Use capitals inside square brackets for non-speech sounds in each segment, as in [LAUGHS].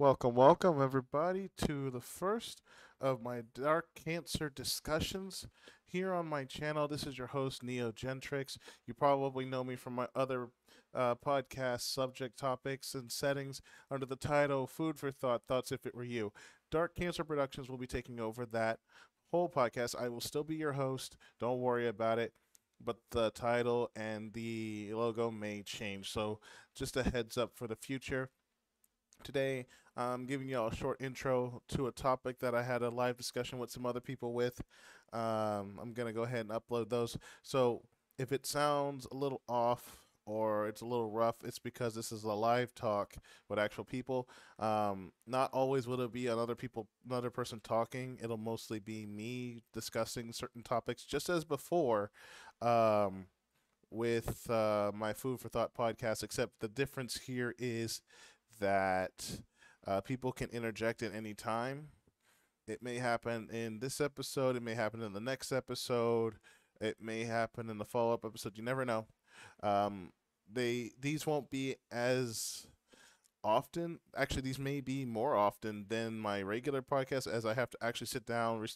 Welcome, welcome, everybody, to the first of my Dark Cancer discussions here on my channel. This is your host, Neogentrics. You probably know me from my other uh, podcast subject topics and settings under the title Food for Thought Thoughts If It Were You. Dark Cancer Productions will be taking over that whole podcast. I will still be your host. Don't worry about it. But the title and the logo may change. So, just a heads up for the future. Today, I'm giving you all a short intro to a topic that I had a live discussion with some other people with. Um, I'm going to go ahead and upload those. So if it sounds a little off or it's a little rough, it's because this is a live talk with actual people. Um, not always will it be another people, another person talking. It'll mostly be me discussing certain topics, just as before. Um, with uh, my Food for Thought podcast, except the difference here is that uh, people can interject at any time. It may happen in this episode. It may happen in the next episode. It may happen in the follow up episode. You never know. Um, they these won't be as often. Actually, these may be more often than my regular podcast, as I have to actually sit down, re-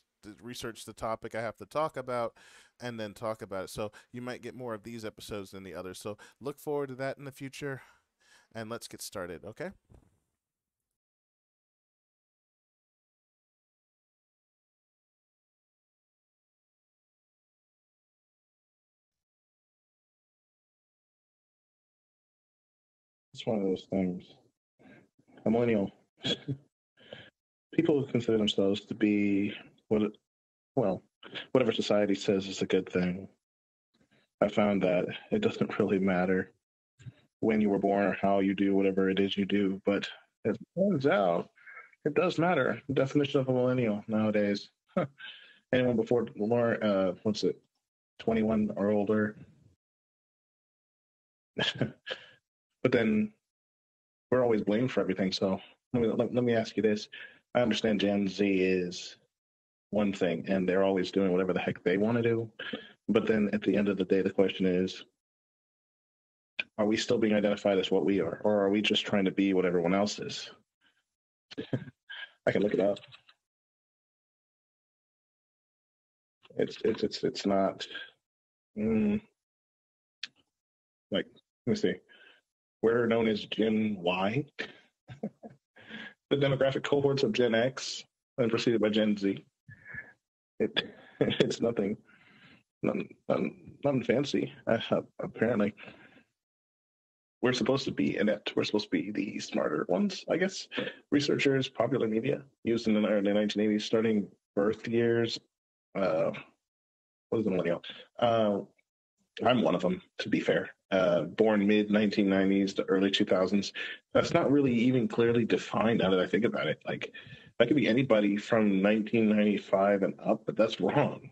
research the topic I have to talk about, and then talk about it. So you might get more of these episodes than the others. So look forward to that in the future, and let's get started. Okay. It's one of those things. A millennial. [LAUGHS] People who consider themselves to be what, well, whatever society says is a good thing. I found that it doesn't [LAUGHS] really matter when you were born or how you do whatever it is you do, but it turns out it does matter. The definition of a millennial nowadays. [LAUGHS] Anyone before uh, what's it, 21 or older? But then we're always blamed for everything. So let me let, let me ask you this: I understand Gen Z is one thing, and they're always doing whatever the heck they want to do. But then at the end of the day, the question is: Are we still being identified as what we are, or are we just trying to be what everyone else is? [LAUGHS] I can look it up. It's it's it's it's not. Mm, like, let me see we're known as Gen Y, [LAUGHS] the demographic cohorts of Gen X, and preceded by Gen Z. It, [LAUGHS] it's nothing, nothing, nothing fancy, uh, apparently. We're supposed to be inept. We're supposed to be the smarter ones, I guess. Researchers, popular media, used in the early 1980s, starting birth years. Uh, what is the millennial? Uh, I'm one of them, to be fair. Uh, born mid 1990s to early 2000s. That's not really even clearly defined now that I think about it. Like, that could be anybody from 1995 and up, but that's wrong.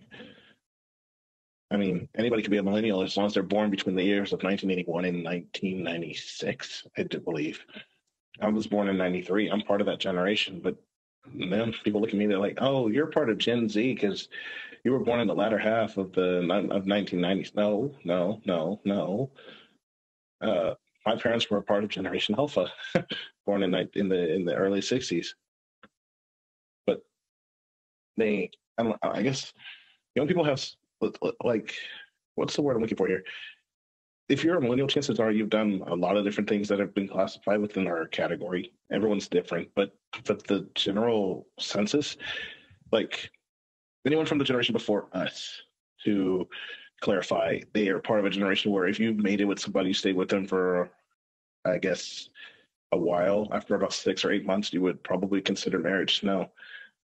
I mean, anybody could be a millennial as long as they're born between the years of 1981 and 1996, I do believe. I was born in 93. I'm part of that generation, but then people look at me, they're like, oh, you're part of Gen Z because you were born in the latter half of the of 1990s. No, no, no, no. Uh, my parents were a part of Generation Alpha, [LAUGHS] born in in the in the early 60s. But they, I, I guess, young people have like, what's the word I'm looking for here? If you're a millennial, chances are you've done a lot of different things that have been classified within our category. Everyone's different, but but the general census, like anyone from the generation before us to clarify they are part of a generation where if you made it with somebody you stayed with them for i guess a while after about six or eight months you would probably consider marriage no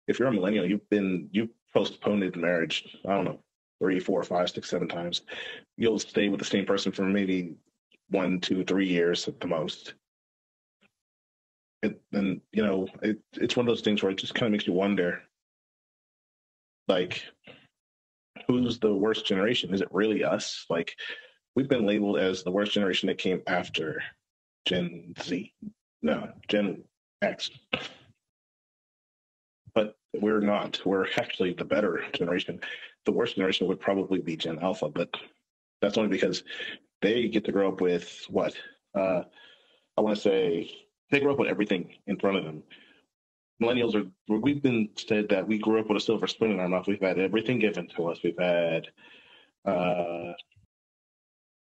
if you're a millennial you've been you postponed marriage i don't know three four five six seven times you'll stay with the same person for maybe one two three years at the most it, and you know it, it's one of those things where it just kind of makes you wonder like who's the worst generation? Is it really us? Like we've been labeled as the worst generation that came after Gen Z. No, Gen X. We're not. We're actually the better generation. The worst generation would probably be Gen Alpha, but that's only because they get to grow up with what? Uh, I want to say they grew up with everything in front of them. Millennials are we've been said that we grew up with a silver spoon in our mouth. We've had everything given to us. We've had uh,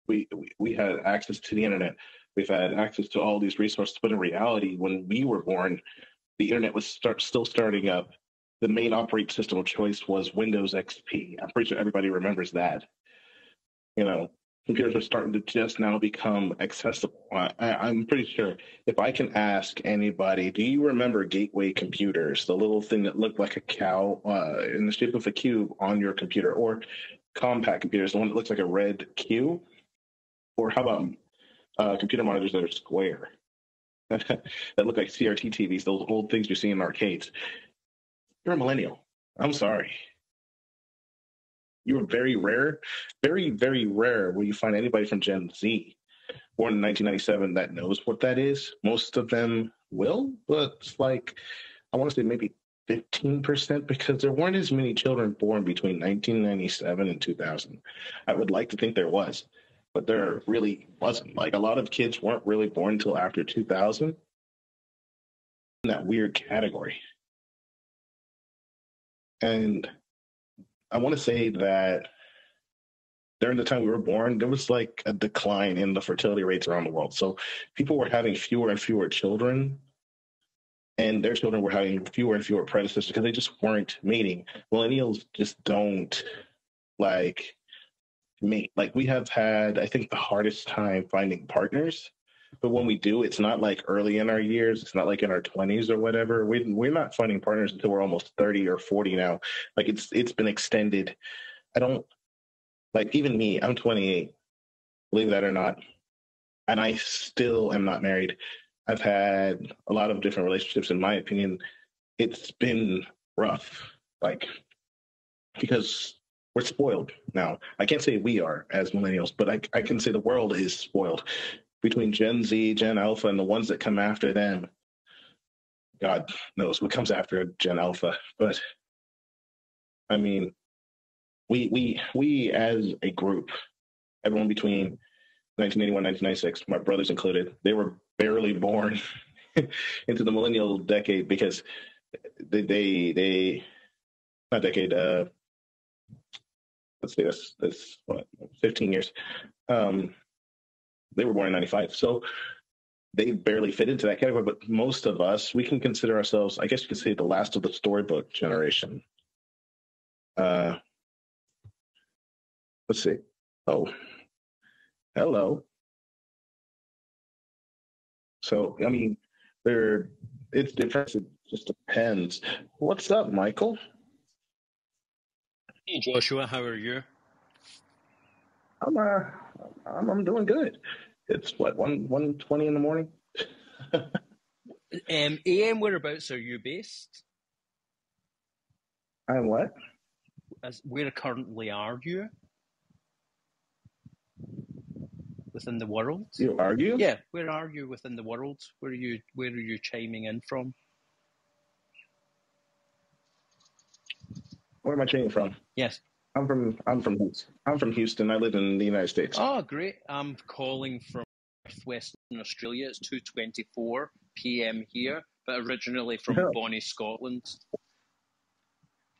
we, we we had access to the internet. We've had access to all these resources. But in reality, when we were born, the internet was start, still starting up. The main operating system of choice was Windows XP. I'm pretty sure everybody remembers that. You know, computers are starting to just now become accessible. I, am pretty sure if I can ask anybody, do you remember gateway computers, the little thing that looked like a cow uh, in the shape of a cube on your computer, or Compaq computers, the one that looks like a red Q? Or how about uh, computer monitors that are square? [LAUGHS] that look like CRT TVs, those old things you see in arcades. You're a millennial. I'm sorry you are very rare, very, very rare will you find anybody from Gen Z born in 1997 that knows what that is. Most of them will, but it's like, I want to say maybe 15% because there weren't as many children born between 1997 and 2000. I would like to think there was, but there really wasn't. Like a lot of kids weren't really born until after 2000 in that weird category. And I want to say that during the time we were born, there was like a decline in the fertility rates around the world. So people were having fewer and fewer children, and their children were having fewer and fewer predecessors because they just weren't mating. Millennials just don't like mate. Like we have had, I think, the hardest time finding partners but when we do, it's not like early in our years. It's not like in our twenties or whatever. We we're not finding partners until we're almost thirty or forty now. Like it's it's been extended. I don't like even me. I'm 28. Believe that or not, and I still am not married. I've had a lot of different relationships. In my opinion, it's been rough. Like because we're spoiled now. I can't say we are as millennials, but I, I can say the world is spoiled between Gen Z, Gen Alpha, and the ones that come after them. God knows what comes after Gen Alpha, but I mean, we we we as a group, everyone between 1981 1996, my brothers included, they were barely born [LAUGHS] into the millennial decade because they they they not decade uh let's say this this what 15 years um they were born in 95. So they barely fit into that category. But most of us, we can consider ourselves, I guess you could say, the last of the storybook generation. Uh, let's see. Oh, hello. So, I mean, there, it's different. It just depends. What's up, Michael? Hey, Joshua. How are you? I'm uh, I'm, I'm doing good. It's what one one twenty in the morning. [LAUGHS] um, AM, whereabouts are you based? I'm what? As where currently are you within the world? You argue? Yeah, where are you within the world? Where are you? Where are you chiming in from? Where am I chiming from? Yes. I'm from I'm from I'm from Houston. I live in the United States. Oh, great! I'm calling from Western Australia. It's two twenty four p.m. here, but originally from yeah. Bonnie, Scotland.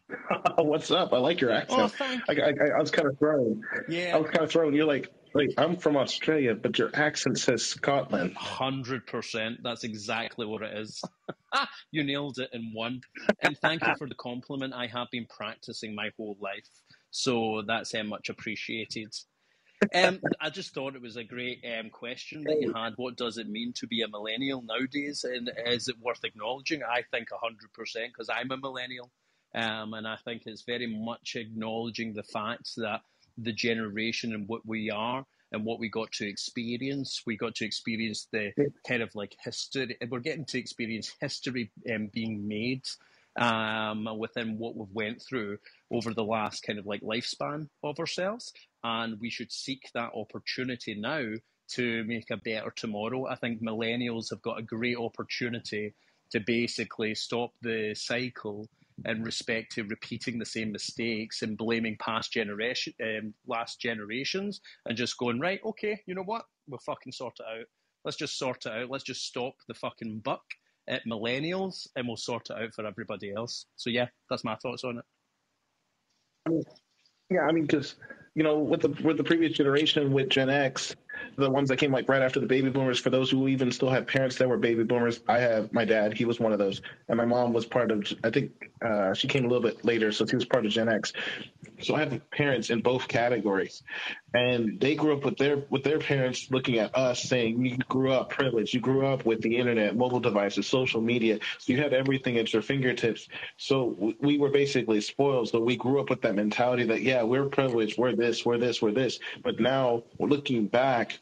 [LAUGHS] What's up? I like your oh, accent. Oh, thank. I, I, I was kind of thrown. Yeah, I was kind of thrown. You're like, wait, I'm from Australia, but your accent says Scotland. Hundred percent. That's exactly what it is. [LAUGHS] you nailed it in one. And thank you for the compliment. I have been practicing my whole life. So that's um, much appreciated. [LAUGHS] Um, I just thought it was a great um, question that you had. What does it mean to be a millennial nowadays? And is it worth acknowledging? I think 100% because I'm a millennial. Um, and I think it's very much acknowledging the fact that the generation and what we are and what we got to experience. We got to experience the kind of like history. We're getting to experience history um, being made um, within what we've went through over the last kind of like lifespan of ourselves, and we should seek that opportunity now to make a better tomorrow. I think millennials have got a great opportunity to basically stop the cycle in respect to repeating the same mistakes and blaming past generation, um, last generations, and just going right, okay, you know what, we'll fucking sort it out Let's just sort it out. Let's just stop the fucking buck at millennials, and we'll sort it out for everybody else. So yeah, that's my thoughts on it. Yeah, I mean, because you know, with the with the previous generation with Gen X, the ones that came like right after the baby boomers. For those who even still have parents that were baby boomers, I have my dad. He was one of those, and my mom was part of. I think uh, she came a little bit later, so she was part of Gen X. So I have parents in both categories, and they grew up with their with their parents looking at us saying, "You grew up privileged. You grew up with the internet, mobile devices, social media. So you had everything at your fingertips. So we were basically spoiled. So we grew up with that mentality that yeah, we're privileged. We're this. We're this. We're this. But now looking back."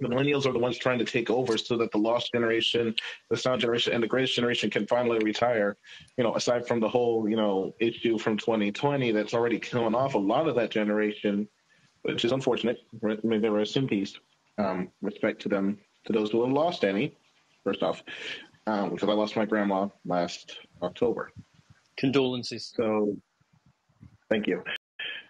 The millennials are the ones trying to take over so that the lost generation, the sound generation, and the greatest generation can finally retire. You know, aside from the whole, you know, issue from 2020 that's already killing off a lot of that generation, which is unfortunate. May they rest in peace. Um, respect to them, to those who have lost any, first off, um, because I lost my grandma last October. Condolences. So, thank you.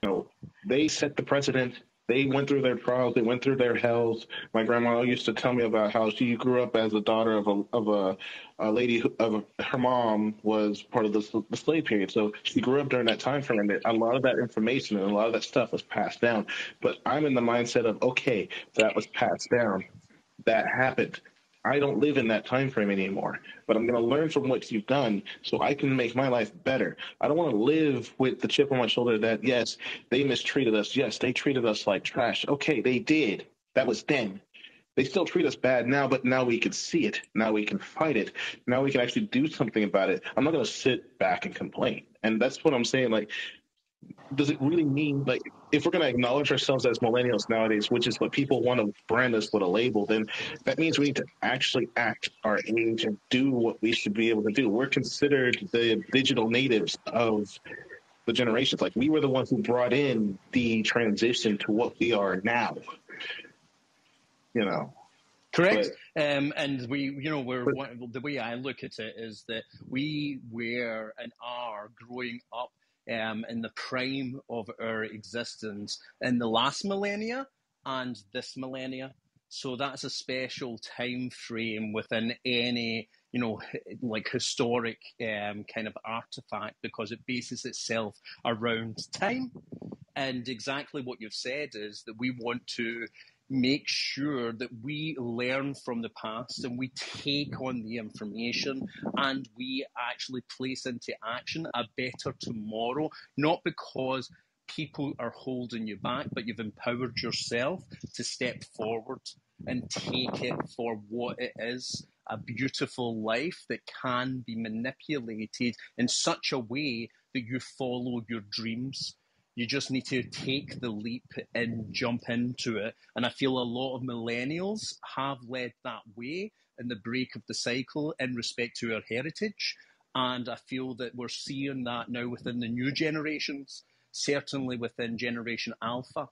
Know, they set the precedent they went through their trials, they went through their hells. My grandma used to tell me about how she grew up as a daughter of a of a, a lady who, of a, her mom was part of the, the slave period, so she grew up during that time frame, and a lot of that information and a lot of that stuff was passed down. But I'm in the mindset of okay, that was passed down, that happened. I don't live in that time frame anymore, but I'm going to learn from what you've done so I can make my life better. I don't want to live with the chip on my shoulder that yes, they mistreated us. Yes, they treated us like trash. Okay, they did. That was then. They still treat us bad now, but now we can see it. Now we can fight it. Now we can actually do something about it. I'm not going to sit back and complain. And that's what I'm saying. Like, does it really mean like if we're going to acknowledge ourselves as millennials nowadays, which is what people want to brand us with a label, then that means we need to actually act our age and do what we should be able to do. We're considered the digital natives of the generations. Like we were the ones who brought in the transition to what we are now. You know. Correct. But, um, and we, you know, we're but, the way I look at it is that we were and are growing up um, in the prime of our existence in the last millennia and this millennia. So that's a special time frame within any, you know, like historic um, kind of artifact because it bases itself around time. And exactly what you've said is that we want to make sure that we learn from the past and we take on the information and we actually place into action a better tomorrow, not because people are holding you back, but you've empowered yourself to step forward and take it for what it is a beautiful life that can be manipulated in such a way that you follow your dreams you just need to take the leap and jump into it. And I feel a lot of millennials have led that way in the break of the cycle in respect to our heritage. And I feel that we're seeing that now within the new generations, certainly within Generation Alpha,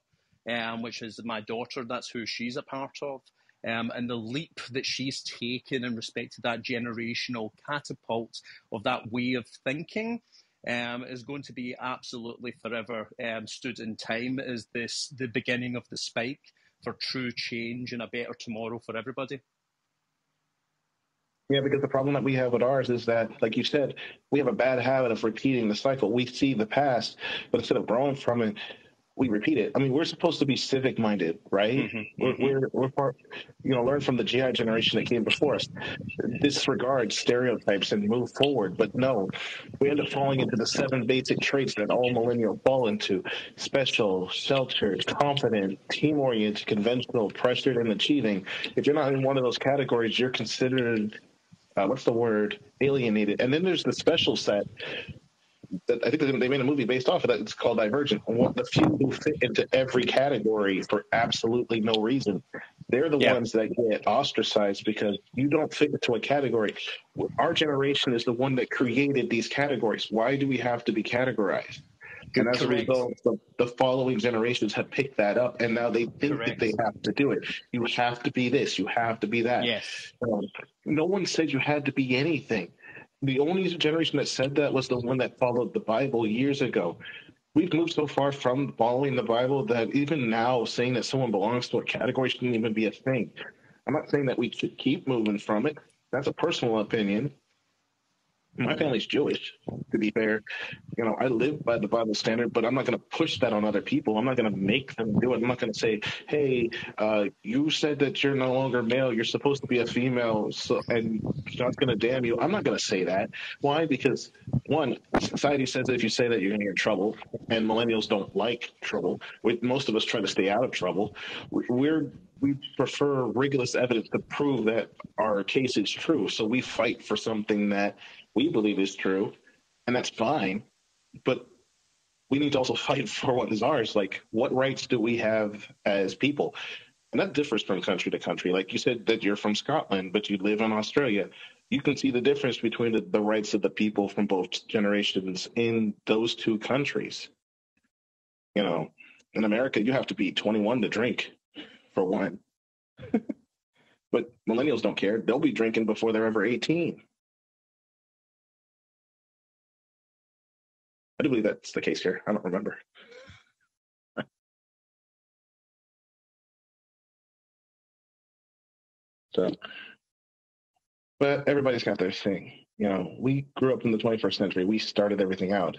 um, which is my daughter, that's who she's a part of. Um, and the leap that she's taken in respect to that generational catapult of that way of thinking um, is going to be absolutely forever um, stood in time as this the beginning of the spike for true change and a better tomorrow for everybody. Yeah, because the problem that we have with ours is that, like you said, we have a bad habit of repeating the cycle. We see the past, but instead of growing from it, we repeat it. I mean, we're supposed to be civic minded, right? Mm-hmm, we're, mm-hmm. we're, we're part, you know, learn from the GI generation that came before us, disregard stereotypes and move forward. But no, we end up falling into the seven basic traits that all millennials fall into special, sheltered, confident, team oriented, conventional, pressured, and achieving. If you're not in one of those categories, you're considered, uh, what's the word, alienated. And then there's the special set I think they made a movie based off of that. It's called Divergent. One, The few who fit into every category for absolutely no reason, they're the yeah. ones that get ostracized because you don't fit into a category. Our generation is the one that created these categories. Why do we have to be categorized? And as Correct. a result, the, the, following generations have picked that up, and now they think Correct. that they have to do it. You have to be this. You have to be that. Yes. Um, no one said you had to be anything the only generation that said that was the one that followed the Bible years ago. We've moved so far from following the Bible that even now saying that someone belongs to a category shouldn't even be a thing. I'm not saying that we should keep moving from it. That's a personal opinion my family's Jewish, to be fair. You know, I live by the Bible standard, but I'm not going to push that on other people. I'm not going to make them do it. I'm not going to say, "Hey, uh, you said that you're no longer male. You're supposed to be a female, so and God's going to damn you." I'm not going to say that. Why? Because one, society says that if you say that, you're going to get in trouble, and millennials don't like trouble. We, most of us try to stay out of trouble. We're we prefer rigorous evidence to prove that our case is true. So we fight for something that we believe is true, and that's fine. But we need to also fight for what is ours. Like, what rights do we have as people? And that differs from country to country. Like you said, that you're from Scotland, but you live in Australia. You can see the difference between the, the rights of the people from both generations in those two countries. You know, in America, you have to be 21 to drink, for one. [LAUGHS] but millennials don't care. They'll be drinking before they're ever 18. I do believe that's the case here. I don't remember. [LAUGHS] so, but everybody's got their thing. You know, we grew up in the 21st century. We started everything out.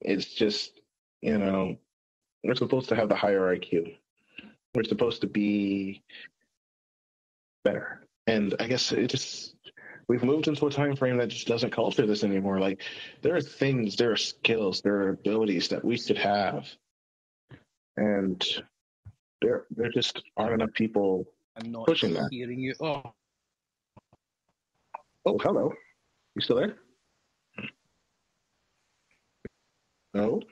It's just, you know, we're supposed to have the higher IQ. We're supposed to be better. And I guess it just we've moved into a time frame that just doesn't call for this anymore. Like there are things, there are skills, there are abilities that we should have, and there there just aren't enough people I'm not pushing that. hearing you. Oh, Oh, hello, you still there? No.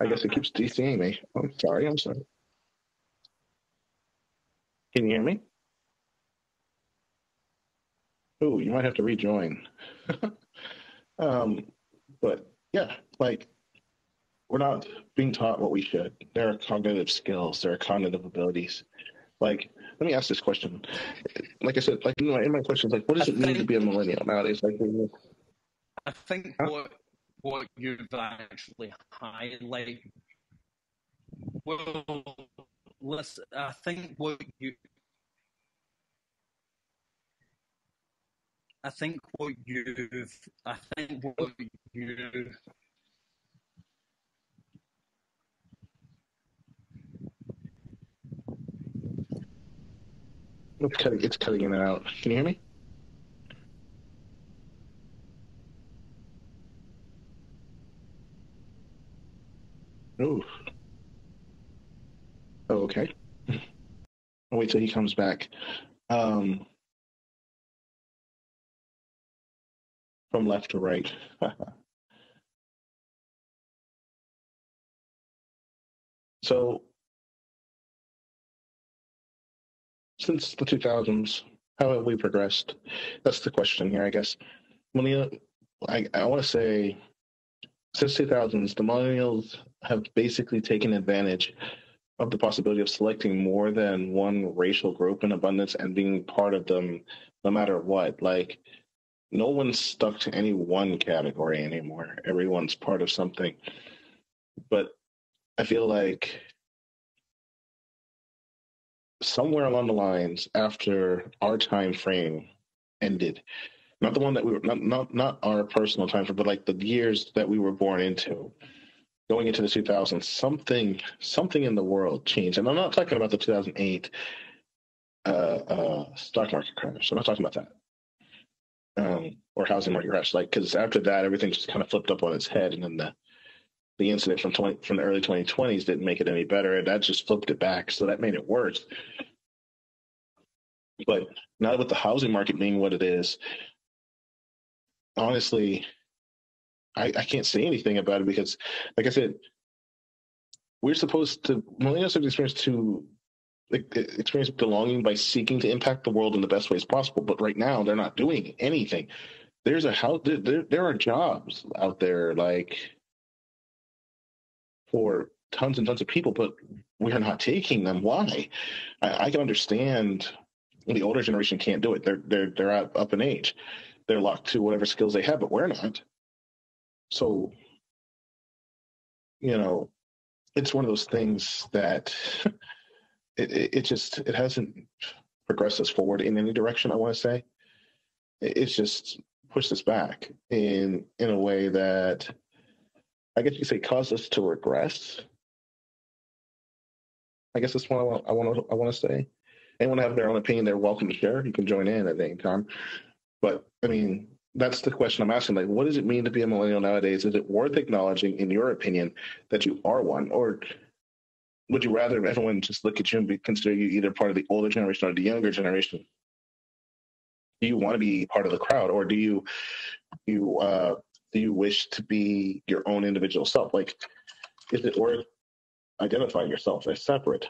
I guess it keeps DCing me. I'm sorry. I'm sorry. Can you hear me? Oh, you might have to rejoin. [LAUGHS] um, but yeah, like we're not being taught what we should. There are cognitive skills, there are cognitive abilities. Like, let me ask this question. Like I said, like in my, in my questions, like, what does I it mean to be a millennial nowadays? Like, I think Huh? what what you've actually highlighted. Well, listen. I think what you. I think what you've. I think what you. it's cutting, it's cutting in and out. Can you hear me? Oh, okay. [LAUGHS] I'll wait till he comes back. Um, from left to right. [LAUGHS] so, since the 2000s, how have we progressed? That's the question here, I guess. Millennial, I, I want to say, since 2000s, the millennials have basically taken advantage of the possibility of selecting more than one racial group in abundance and being part of them no matter what. Like, no one's stuck to any one category anymore. Everyone's part of something. But I feel like somewhere along the lines after our time frame ended, not the one that we were not not not our personal time frame, but like the years that we were born into, going into the 2000s, something something in the world changed. And I'm not talking about the 2008 uh, uh, stock market crash. I'm not talking about that. Um, or housing market crash, like because after that, everything just kind of flipped up on its head, and then the the incident from 20, from the early 2020s didn't make it any better, and that just flipped it back, so that made it worse. But now with the housing market being what it is, honestly, I, I can't say anything about it because, like I said, we're supposed to millennials have experienced to like, experience belonging by seeking to impact the world in the best ways possible. But right now, they're not doing anything. There's a how there, there, are jobs out there like for tons and tons of people, but we're not taking them. Why? I, I can understand the older generation can't do it. They're they're they're up in age. They're locked to whatever skills they have, but we're not. So, you know, it's one of those things that [LAUGHS] it, it, just it hasn't progressed us forward in any direction. I want to say it's just pushed us back in in a way that I guess you could say caused us to regress. I guess that's what I want. I want to. I want to say. Anyone have their own opinion? They're welcome to share. You can join in at any time. But I mean, that's the question I'm asking. Like, what does it mean to be a millennial nowadays? Is it worth acknowledging, in your opinion, that you are one, or would you rather everyone just look at you and be, consider you either part of the older generation or the younger generation? Do you want to be part of the crowd, or do you you uh, do you wish to be your own individual self? Like, is it worth identifying yourself as separate